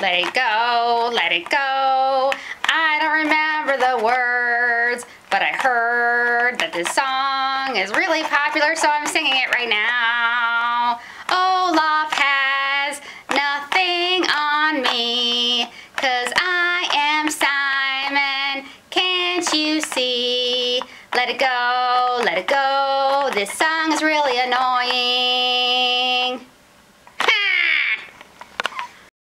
Let it go, let it go. I don't remember the words, but I heard that this song is really popular, so I'm singing it right now. Olaf has nothing on me, cause I am Simon. Can't you see? Let it go, let it go. This song is really annoying.